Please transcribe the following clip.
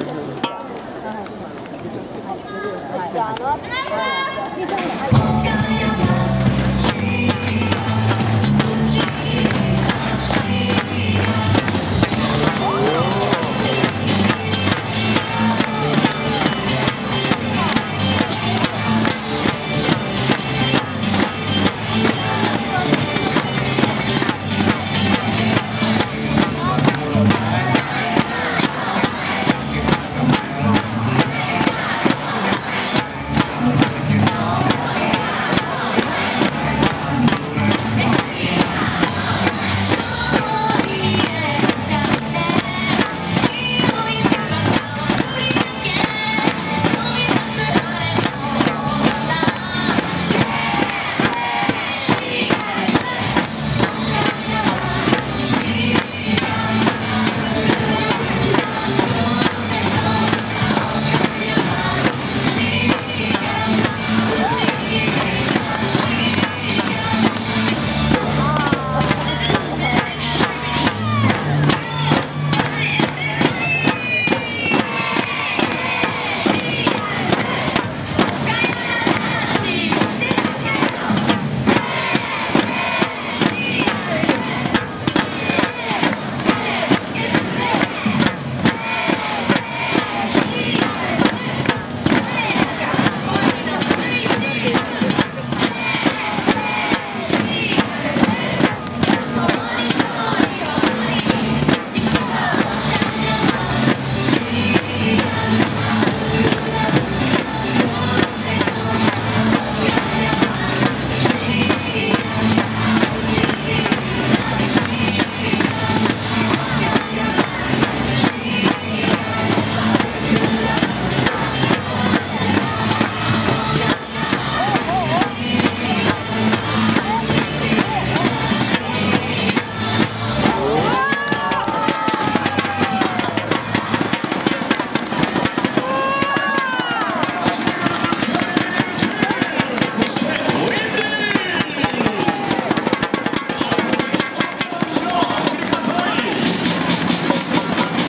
嗯好的